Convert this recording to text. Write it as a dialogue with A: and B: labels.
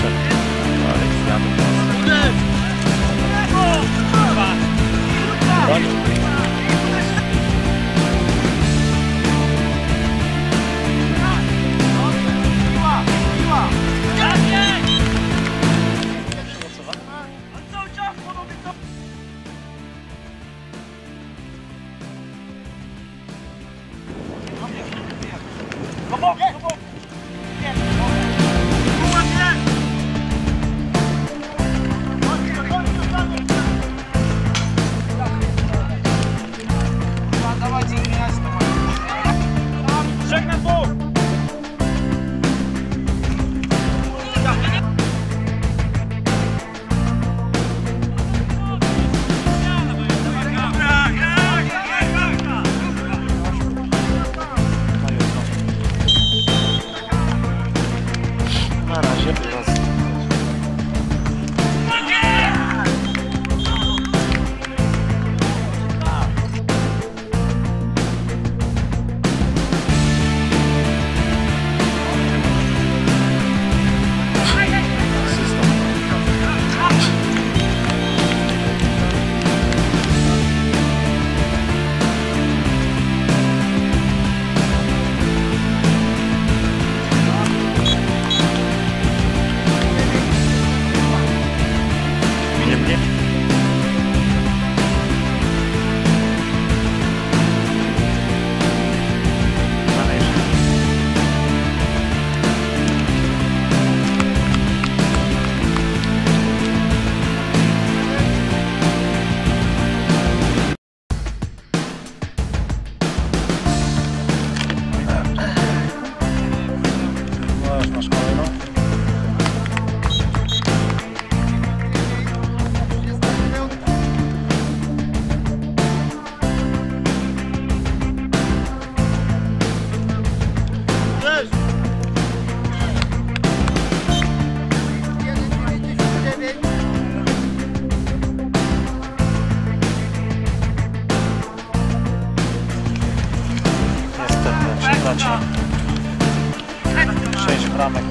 A: Anderson. macie. Sześć bramek.